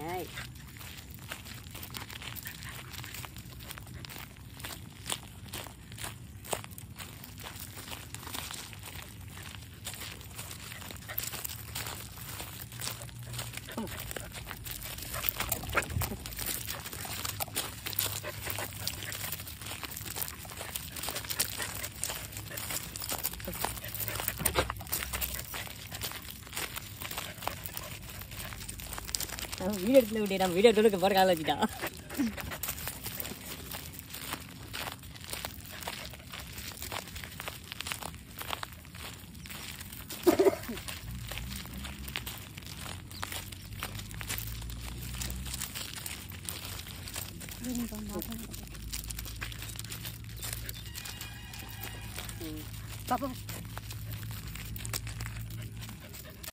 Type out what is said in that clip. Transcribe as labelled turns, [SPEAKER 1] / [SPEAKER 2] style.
[SPEAKER 1] Right. அவன் video எடுத்துல விட்டு நம்ம வீடியோ எடுத்து போகிற கால வச்சுட்டான்
[SPEAKER 2] பாப்பா